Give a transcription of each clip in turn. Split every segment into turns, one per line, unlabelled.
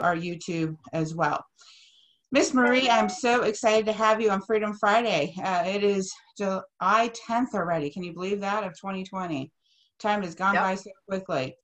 our YouTube as well. Miss Marie, I'm so excited to have you on Freedom Friday. Uh, it is July 10th already. Can you believe that of 2020? Time has gone yep. by so quickly.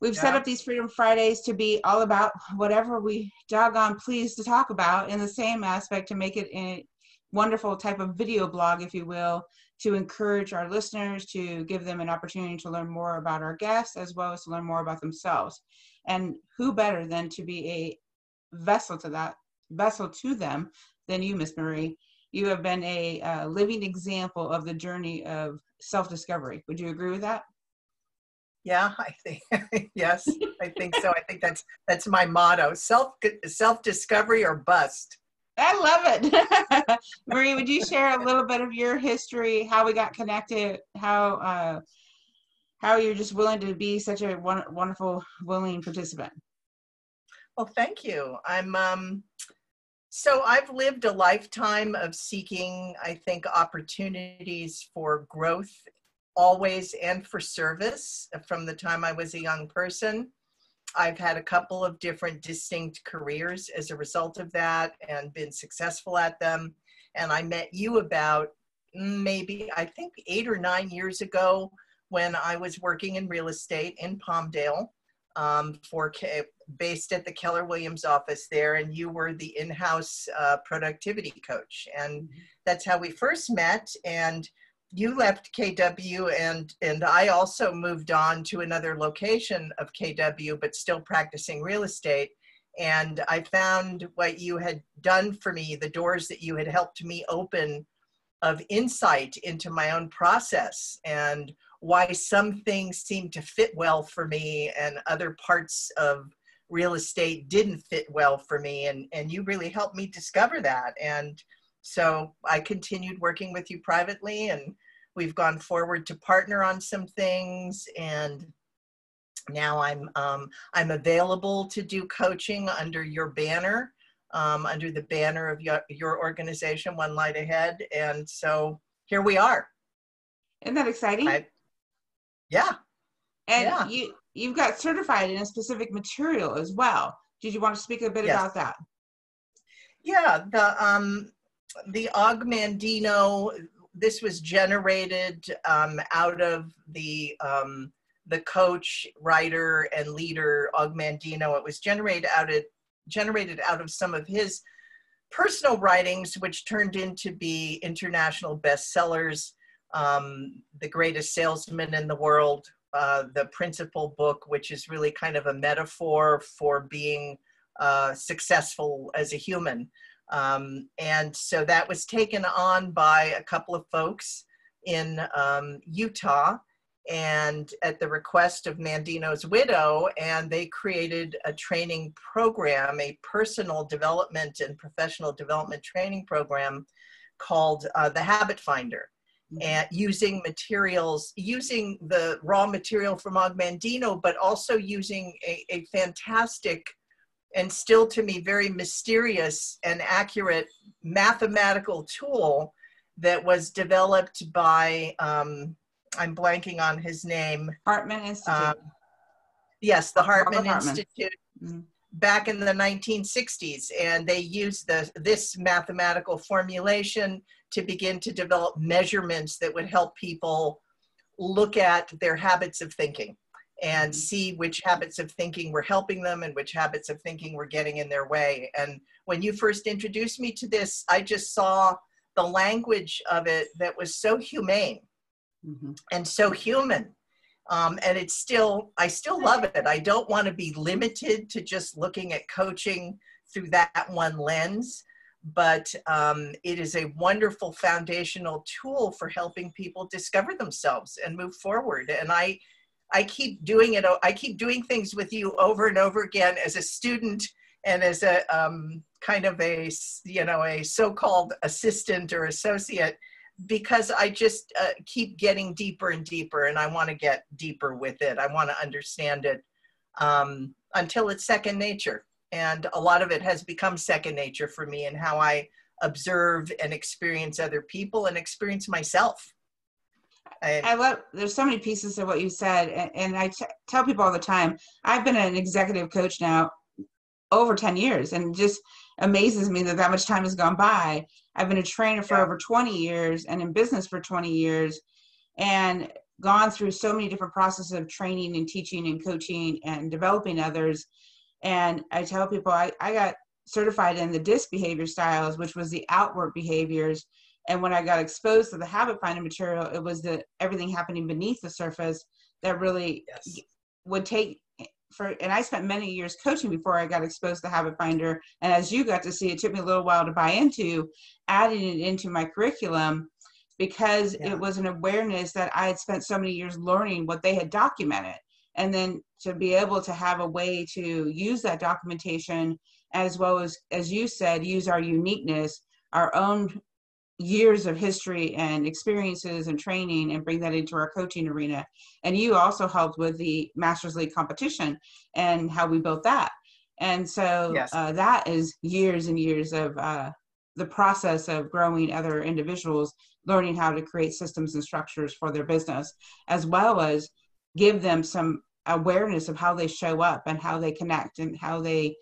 We've yeah. set up these Freedom Fridays to be all about whatever we doggone pleased to talk about in the same aspect to make it a wonderful type of video blog, if you will, to encourage our listeners, to give them an opportunity to learn more about our guests as well as to learn more about themselves. And who better than to be a vessel to that vessel to them than you, Miss Marie? You have been a uh, living example of the journey of self-discovery. Would you agree with that?
Yeah, I think yes, I think so. I think that's that's my motto: self self discovery or bust.
I love it, Marie. Would you share a little bit of your history, how we got connected, how uh, how you're just willing to be such a wonderful, willing participant?
Well, thank you. I'm um, so I've lived a lifetime of seeking, I think, opportunities for growth always and for service from the time I was a young person. I've had a couple of different distinct careers as a result of that and been successful at them. And I met you about maybe, I think, eight or nine years ago when I was working in real estate in Palmdale um, for K- based at the Keller Williams office there, and you were the in-house uh, productivity coach, and mm-hmm. that's how we first met. And you left KW and and I also moved on to another location of KW but still practicing real estate and I found what you had done for me the doors that you had helped me open of insight into my own process and why some things seemed to fit well for me and other parts of real estate didn't fit well for me and and you really helped me discover that and so I continued working with you privately and we've gone forward to partner on some things and now I'm um, I'm available to do coaching under your banner, um, under the banner of your, your organization, One Light Ahead, and so here we are.
Isn't that exciting? I,
yeah.
And yeah. you you've got certified in a specific material as well. Did you want to speak a bit yes. about that?
Yeah, the um, the Og Mandino. This was generated um, out of the um, the coach, writer, and leader Og Mandino. It was generated out of generated out of some of his personal writings, which turned into be international bestsellers. Um, the greatest salesman in the world, uh, the principal book, which is really kind of a metaphor for being uh, successful as a human. Um, and so that was taken on by a couple of folks in um, Utah and at the request of Mandino's widow, and they created a training program, a personal development and professional development training program called uh, the Habit Finder and using materials, using the raw material from Og Mandino, but also using a, a fantastic and still to me very mysterious and accurate mathematical tool that was developed by, um, I'm blanking on his name.
Hartman Institute. Um,
yes, the Hartman, Hartman. Institute. Mm-hmm back in the 1960s and they used the, this mathematical formulation to begin to develop measurements that would help people look at their habits of thinking and mm-hmm. see which habits of thinking were helping them and which habits of thinking were getting in their way. And when you first introduced me to this, I just saw the language of it that was so humane mm-hmm. and so human. Um, and it's still, I still love it. I don't want to be limited to just looking at coaching through that one lens but um, it is a wonderful foundational tool for helping people discover themselves and move forward. And I, I keep doing it. I keep doing things with you over and over again as a student and as a um, kind of a, you know, a so-called assistant or associate because I just uh, keep getting deeper and deeper and I want to get deeper with it. I want to understand it um, until it's second nature and a lot of it has become second nature for me and how I observe and experience other people and experience myself.
I, I love there's so many pieces of what you said and, and I t- tell people all the time I've been an executive coach now over 10 years and just amazes me that that much time has gone by. I've been a trainer for yeah. over 20 years and in business for 20 years and gone through so many different processes of training and teaching and coaching and developing others. And I tell people I, I got certified in the DISC behavior styles, which was the outward behaviors. And when I got exposed to the habit finding material, it was the everything happening beneath the surface that really yes. would take for and I spent many years coaching before I got exposed to Habit Finder. And as you got to see, it took me a little while to buy into adding it into my curriculum because yeah. it was an awareness that I had spent so many years learning what they had documented. And then to be able to have a way to use that documentation as well as, as you said, use our uniqueness, our own years of history and experiences and training and bring that into our coaching arena. And you also helped with the Masters League competition and how we built that. And so yes. uh, that is years and years of uh, the process of growing other individuals, learning how to create systems and structures for their business, as well as give them some awareness of how they show up and how they connect and how they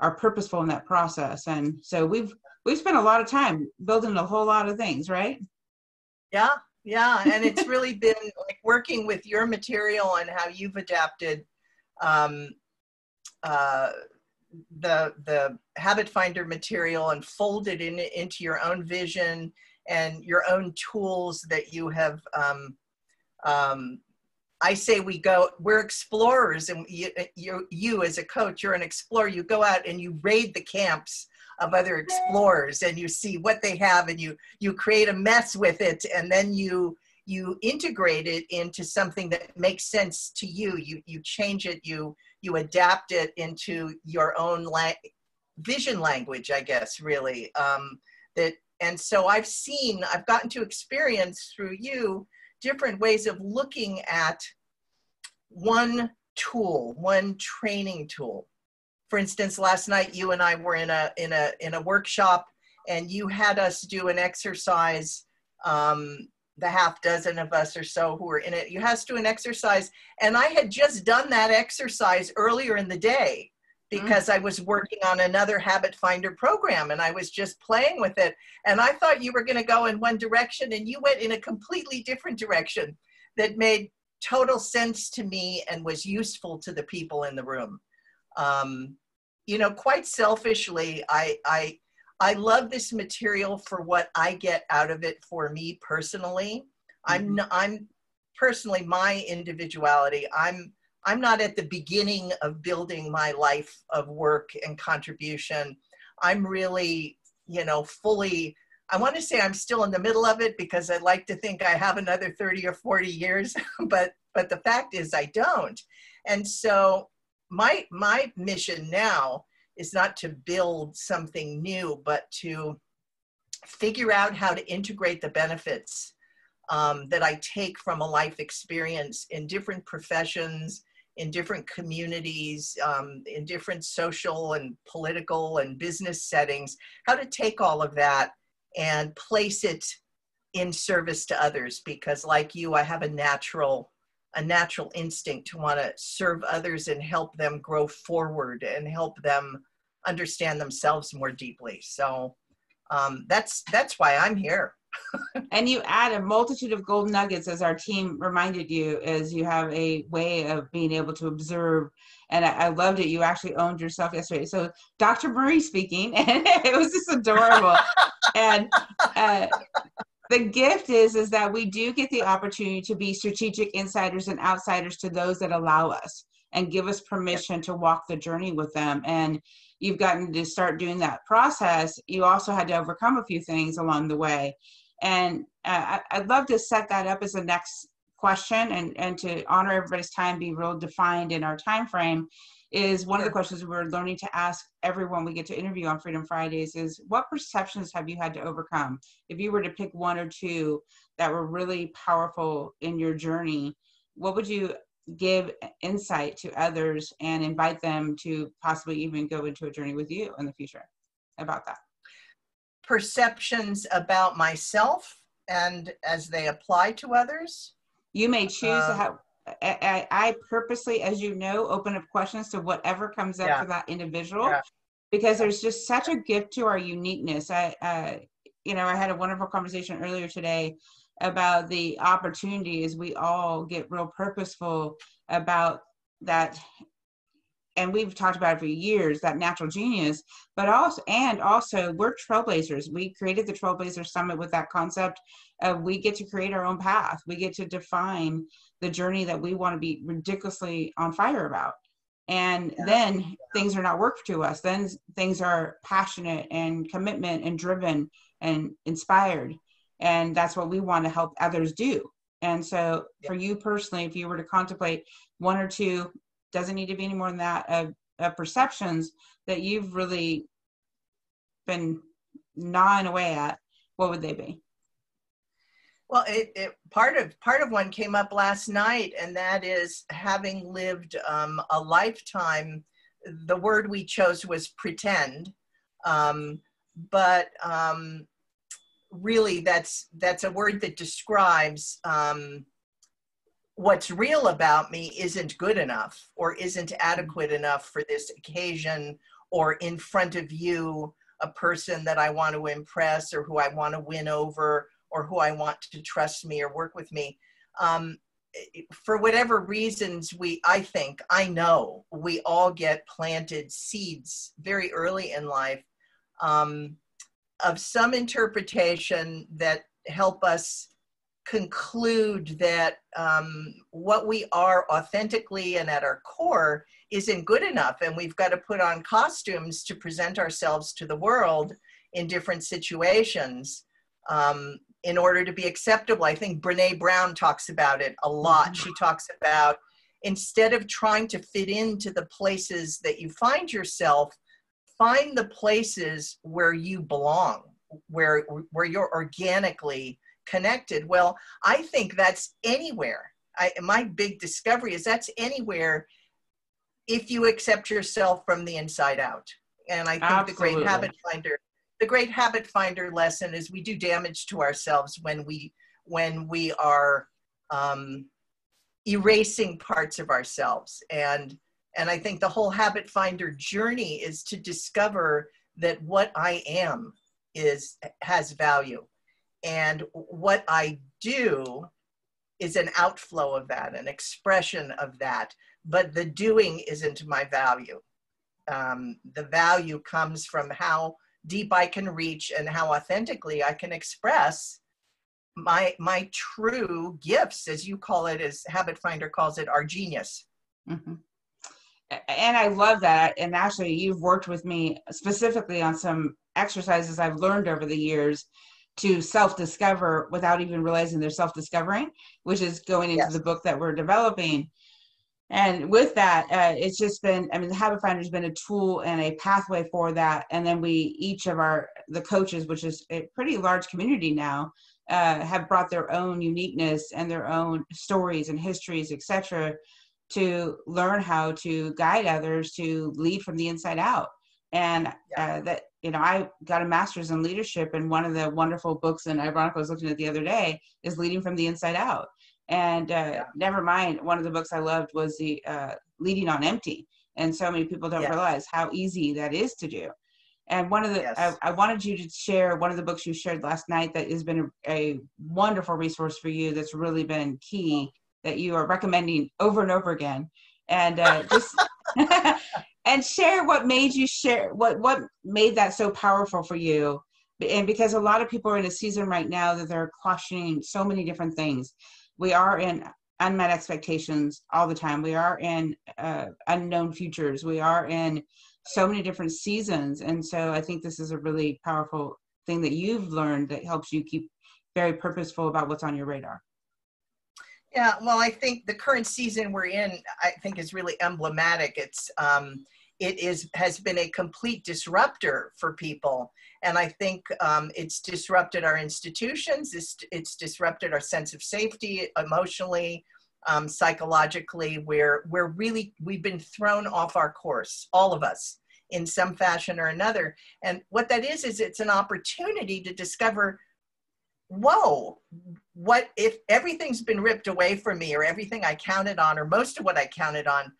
are purposeful in that process. And so we've we've spent a lot of time building a whole lot of things, right?
Yeah, yeah, and it's really been like working with your material and how you've adapted um, uh, the the habit finder material and folded in into your own vision and your own tools that you have. Um, um, I say we go. We're explorers, and you, you, you as a coach, you're an explorer. You go out and you raid the camps of other explorers and you see what they have and you you create a mess with it and then you you integrate it into something that makes sense to you you you change it you you adapt it into your own la- vision language i guess really um, that and so i've seen i've gotten to experience through you different ways of looking at one tool one training tool for instance, last night you and I were in a in a in a workshop, and you had us do an exercise. Um, the half dozen of us or so who were in it, you had us do an exercise, and I had just done that exercise earlier in the day because mm. I was working on another habit finder program and I was just playing with it. And I thought you were going to go in one direction and you went in a completely different direction that made total sense to me and was useful to the people in the room. Um, you know, quite selfishly, I, I, I love this material for what I get out of it for me personally. Mm-hmm. I'm, I'm personally my individuality. I'm, I'm not at the beginning of building my life of work and contribution. I'm really, you know, fully I want to say I'm still in the middle of it because I'd like to think I have another 30 or 40 years, but but the fact is I don't. And so my my mission now is not to build something new, but to figure out how to integrate the benefits um, that I take from a life experience in different professions, in different communities, um, in different social and political and business settings, how to take all of that and place it in service to others. Because, like you, I have a natural a natural instinct to want to serve others and help them grow forward and help them understand themselves more deeply. So um, that's that's why I'm here.
And you add a multitude of gold nuggets, as our team reminded you, as you have a way of being able to observe. And I, I loved it. You actually owned yourself yesterday. So Dr. Marie speaking, and it was just adorable. and uh, the gift is is that we do get the opportunity to be strategic insiders and outsiders to those that allow us and give us permission to walk the journey with them and you've gotten to start doing that process you also had to overcome a few things along the way and uh, i'd love to set that up as the next question and, and to honor everybody's time be real defined in our time frame is one of the questions we're learning to ask everyone we get to interview on Freedom Fridays is what perceptions have you had to overcome? If you were to pick one or two that were really powerful in your journey, what would you give insight to others and invite them to possibly even go into a journey with you in the future about that?
Perceptions about myself and as they apply to others?
You may choose uh, how I, I, I purposely, as you know, open up questions to whatever comes up
Yeah.
for that individual
Yeah.
because there's just such a gift to our uniqueness. I, uh, you know, I had a wonderful conversation earlier today about the opportunities we all get real purposeful about that and we've talked about it for years that natural genius but also and also we're trailblazers. We created the trailblazer summit with that concept of we get to create our own path. We get to define the journey that we want to be ridiculously on fire about. And
Yeah.
then things are not work to us. Then things are passionate and commitment and driven and inspired. And that's what we want to help others do. And so for you personally if you were to contemplate one or two doesn't need to be any more than that of, of perceptions that you've really been gnawing away at what would they be
Well, it, it part of part of one came up last night, and that is having lived um, a lifetime. The word we chose was pretend, um, but um, really, that's that's a word that describes um, what's real about me isn't good enough or isn't adequate enough for this occasion or in front of you, a person that I want to impress or who I want to win over or who I want to trust me or work with me. Um, for whatever reasons, we, I think, I know, we all get planted seeds very early in life um, of some interpretation that help us conclude that um, what we are authentically and at our core isn't good enough. And we've got to put on costumes to present ourselves to the world in different situations. Um, in order to be acceptable. I think Brene Brown talks about it a lot. She talks about instead of trying to fit into the places that you find yourself, find the places where you belong, where where you're organically connected. Well, I think that's anywhere. I, my big discovery is that's anywhere if you accept yourself from the inside out. And I think
Absolutely.
the great habit finder the great habit finder lesson is we do damage to ourselves when we when we are um, erasing parts of ourselves and and i think the whole habit finder journey is to discover that what i am is has value and what i do is an outflow of that an expression of that but the doing isn't my value um, the value comes from how deep I can reach and how authentically I can express my my true gifts, as you call it, as Habit Finder calls it, our genius.
Mhm. And I love that. And actually, you've worked with me specifically on some exercises I've learned over the years to self discover without even realizing they're self discovering, which is going into
Yes.
the book that we're developing. And with that, uh, it's just been, I mean, the Habit Finder has been a tool and a pathway for that. And then we, each of our, the coaches, which is a pretty large community now, uh, have brought their own uniqueness and their own stories and histories, etc., to learn how to guide others to lead from the inside out. And uh, that, you know, I got a master's in leadership, and one of the wonderful books, and ironically, I was looking at the other day, is Leading from the Inside Out. And uh,
Yeah.
never mind, one of the books I loved was the uh, Leading on Empty. And so many people don't
Yes.
realize how easy that is to do. And one of the,
Yes.
I, I wanted you to share one of the books you shared last night that has been a, a wonderful resource for you that's really been key that you are recommending over and over again. And uh, just, and share what made you share, what, what made that so powerful for you. And because a lot of people are in a season right now that they're questioning so many different things. We are in unmet expectations all the time. We are in uh, unknown futures. We are in so many different seasons. And so I think this is a really powerful thing that you've learned that helps you keep very purposeful about what's on your radar.
Yeah, well, I think the current season we're in, I think, is really emblematic. It's um, it is has been a complete disruptor for people, and I think um, it's disrupted our institutions. It's, it's disrupted our sense of safety emotionally, um, psychologically. We're we're really we've been thrown off our course, all of us, in some fashion or another. And what that is is it's an opportunity to discover, whoa, what if everything's been ripped away from me or everything I counted on or most of what I counted on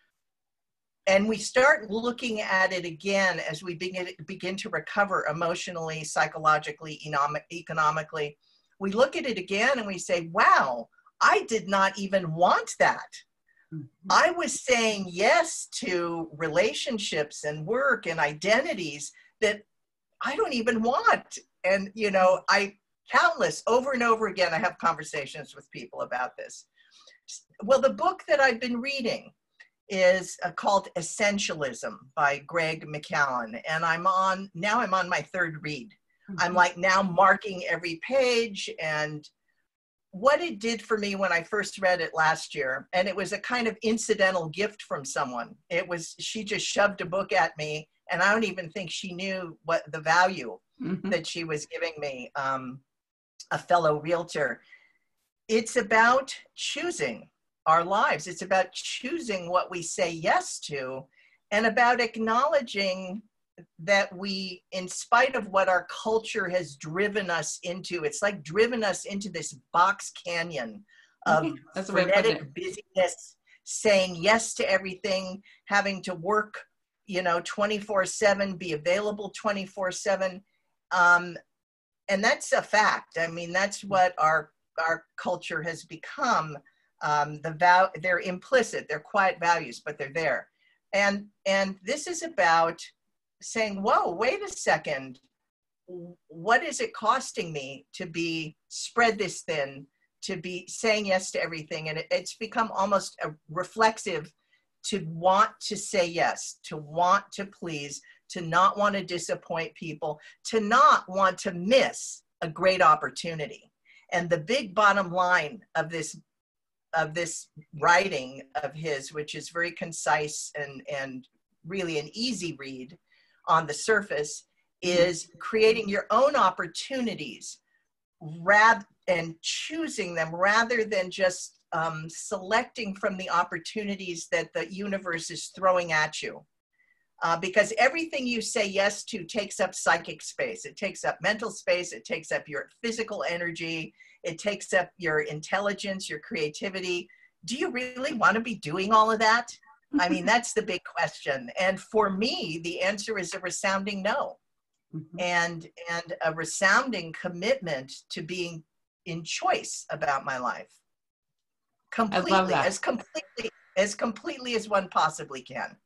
and we start looking at it again as we begin, begin to recover emotionally, psychologically, economically. We look at it again and we say, wow, I did not even want that. Mm-hmm. I was saying yes to relationships and work and identities that I don't even want. And, you know, I countless over and over again, I have conversations with people about this. Well, the book that I've been reading, is uh, called Essentialism by Greg McKeown. And I'm on, now I'm on my third read. Mm-hmm. I'm like now marking every page and what it did for me when I first read it last year, and it was a kind of incidental gift from someone. It was, she just shoved a book at me, and I don't even think she knew what the value mm-hmm. that she was giving me, um, a fellow realtor. It's about choosing our lives. It's about choosing what we say yes to and about acknowledging that we, in spite of what our culture has driven us into, it's like driven us into this box canyon of That's frenetic busyness, saying yes to everything, having to work, you know, 24 7, be available 24 7. Um, And that's a fact. I mean, that's what our our culture has become um, the val- they're implicit, they're quiet values, but they're there. And, and this is about saying, whoa, wait a second. What is it costing me to be spread this thin, to be saying yes to everything? And it, it's become almost a reflexive to want to say yes, to want to please, to not want to disappoint people, to not want to miss a great opportunity. And the big bottom line of this of this writing of his, which is very concise and, and really an easy read on the surface, is creating your own opportunities rather and choosing them rather than just um, selecting from the opportunities that the universe is throwing at you. Uh, because everything you say yes to takes up psychic space. It takes up mental space. It takes up your physical energy. It takes up your intelligence, your creativity. Do you really want to be doing all of that? I mean, that's the big question. And for me, the answer is a resounding no. Mm-hmm. And and a resounding commitment to being in choice about my life. Completely as completely as completely as one possibly can.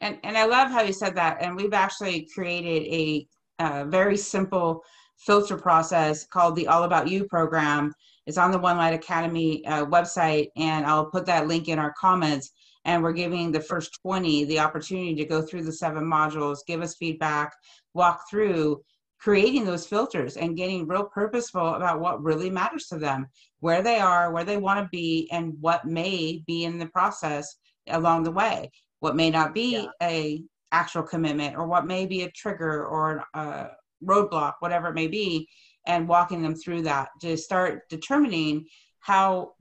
And and I love how you said that. And we've actually created a, a very simple filter process called the All About You program. It's on the One Light Academy uh, website, and I'll put that link in our comments. And we're giving the first 20 the opportunity to go through the seven modules, give us feedback, walk through creating those filters and getting real purposeful about what really matters to them, where they are, where they want to be, and what may be in the process along the way. What may not be yeah. a actual commitment, or what may be a trigger or a, roadblock, whatever it may be, and walking them through that to start determining how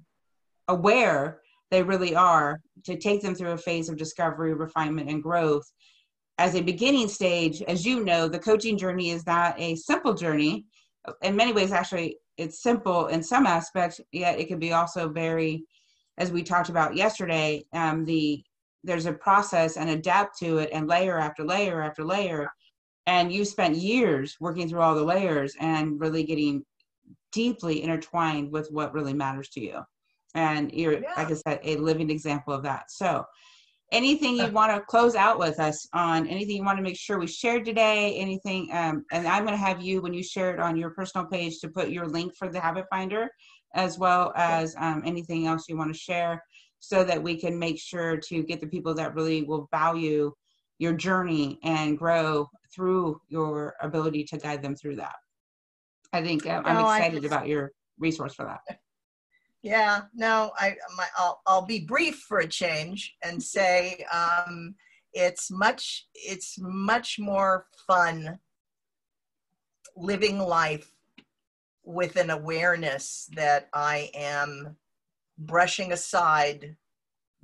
aware they really are to take them through a phase of discovery, refinement, and growth. As a beginning stage, as you know, the coaching journey is not a simple journey. In many ways, actually, it's simple in some aspects, yet it can be also very, as we talked about yesterday, um, the there's a process and adapt to it and layer after layer after layer. And you spent years working through all the layers and really getting deeply intertwined with what really matters to you. And you're yeah. like i said a living example of that. So anything you want to close out with us on anything you want to make sure we shared today anything um, and i'm going to have you when you share it on your personal page to put your link for the habit finder as well as um, anything else you want to share so that we can make sure to get the people that really will value your journey and grow through your ability to guide them through that. I think uh, I'm no, excited about your resource for that.
Yeah, no, I, my, I'll, I'll be brief for a change and say um, it's much, it's much more fun living life with an awareness that I am brushing aside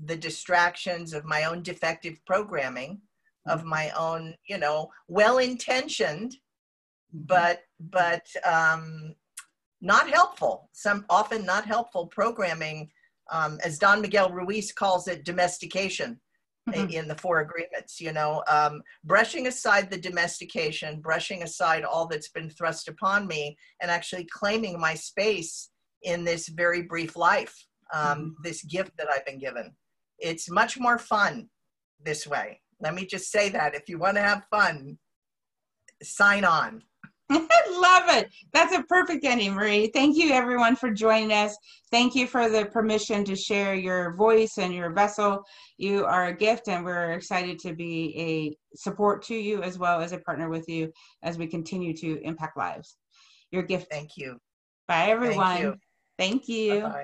the distractions of my own defective programming of my own, you know, well intentioned, mm-hmm. but but um, not helpful, some often not helpful programming, um, as Don Miguel Ruiz calls it, domestication mm-hmm. in the four agreements, you know, um, brushing aside the domestication, brushing aside all that's been thrust upon me, and actually claiming my space in this very brief life, um, mm-hmm. this gift that I've been given. It's much more fun this way. Let me just say that if you want to have fun, sign on.
Love it. That's a perfect ending, Marie. Thank you, everyone, for joining us. Thank you for the permission to share your voice and your vessel. You are a gift, and we're excited to be a support to you as well as a partner with you as we continue to impact lives. Your gift.
Thank you.
Bye, everyone. Thank you. Thank you.
Bye-bye.